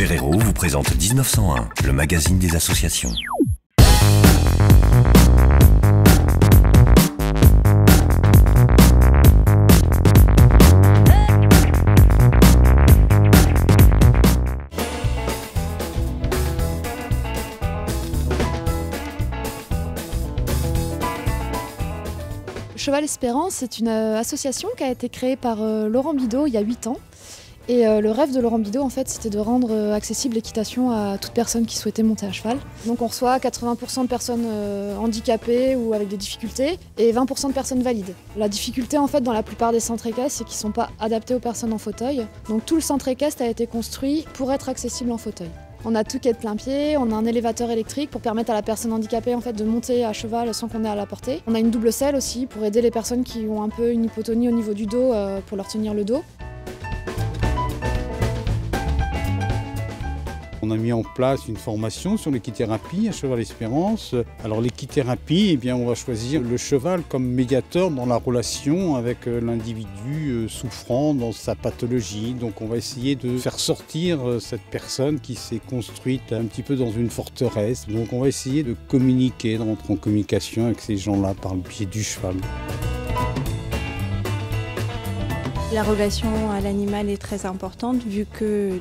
Ferrero vous présente 1901, le magazine des associations. Cheval Espérance, c'est une euh, association qui a été créée par euh, Laurent Bidot il y a 8 ans. Et euh, le rêve de Laurent Bidot, en fait, c'était de rendre accessible l'équitation à toute personne qui souhaitait monter à cheval. Donc on reçoit 80% de personnes handicapées ou avec des difficultés et 20% de personnes valides. La difficulté, en fait, dans la plupart des centres équestres, c'est qu'ils ne sont pas adaptés aux personnes en fauteuil. Donc tout le centre équestre a été construit pour être accessible en fauteuil. On a tout qui est de plein pied, on a un élévateur électrique pour permettre à la personne handicapée en fait, de monter à cheval sans qu'on ait à la porter. On a une double selle aussi pour aider les personnes qui ont un peu une hypotonie au niveau du dos euh, pour leur tenir le dos. On a mis en place une formation sur l'équithérapie à Cheval Espérance. Alors l'équithérapie, eh bien, on va choisir le cheval comme médiateur dans la relation avec euh, l'individu euh, souffrant dans sa pathologie. Donc on va essayer de faire sortir euh, cette personne qui s'est construite un petit peu dans une forteresse. Donc on va essayer de communiquer, de rentrer en communication avec ces gens-là par le biais du cheval. La relation à l'animal est très importante vu que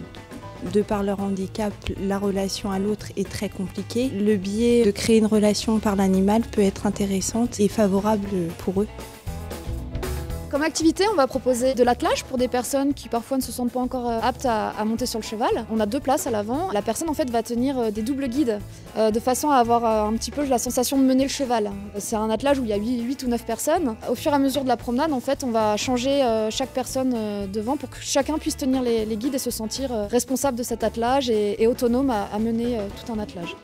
de par leur handicap, la relation à l'autre est très compliquée. Le biais de créer une relation par l'animal peut être intéressante et favorable pour eux. Comme activité, on va proposer de l'attelage pour des personnes qui parfois ne se sentent pas encore euh, aptes à, monter sur le cheval. On a deux places à l'avant. La personne en fait va tenir euh, des doubles guides euh, de façon à avoir un petit peu la sensation de mener le cheval. C'est un attelage où il y a 8, ou 9 personnes. Au fur et à mesure de la promenade, en fait, on va changer chaque personne devant pour que chacun puisse tenir les, guides et se sentir responsable de cet attelage et, autonome à mener tout un attelage.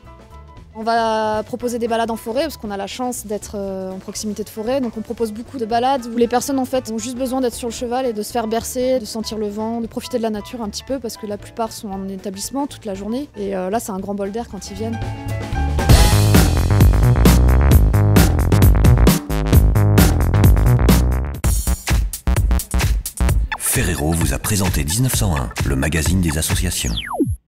On va proposer des balades en forêt parce qu'on a la chance d'être euh, en proximité de forêt. Donc on propose beaucoup de balades où les personnes en fait ont juste besoin d'être sur le cheval et de se faire bercer, de sentir le vent, de profiter de la nature un petit peu parce que la plupart sont en établissement toute la journée. Et euh, là c'est un grand bol d'air quand ils viennent. Ferrero vous a présenté 1901, le magazine des associations.